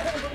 Yeah.